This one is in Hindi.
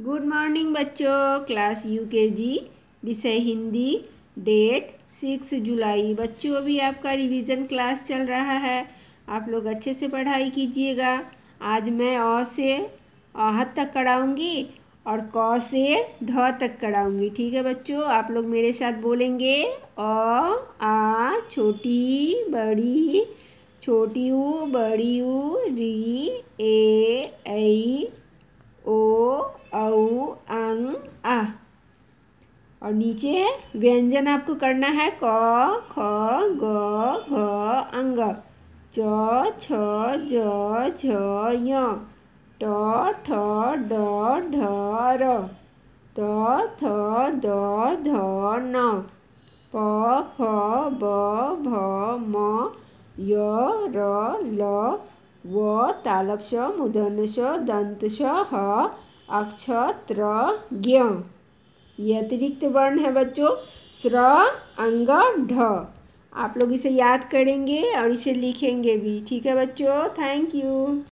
गुड मॉर्निंग बच्चों। क्लास यूकेजी विषय हिंदी। डेट सिक्स जुलाई बच्चों, अभी आपका रिवीजन क्लास चल रहा है। आप लोग अच्छे से पढ़ाई कीजिएगा। आज मैं अ से आहत तक कराऊँगी और क से ढ तक कराऊँगी ठीक है बच्चों? आप लोग मेरे साथ बोलेंगे, अ, आ, छोटी, बड़ी, छोटी ऊ बड़ी ऊ री, ए, ऐ ओ, औ अंग आ। और नीचे व्यंजन आपको करना है, क, ख, ग, घ, अंग। च, छ, ज, झ, य। ट, ठ, ड, ढ, र। त, थ, द, ध, न। प, फ, ब, भ, म, य, र, ल। व तालक्ष मुदनश दंतश ह अक्षत्र ज्ञ। ये अतिरिक्त वर्ण है बच्चों, स्र, अंग, ढ। आप लोग इसे याद करेंगे और इसे लिखेंगे भी। ठीक है बच्चों? Thank you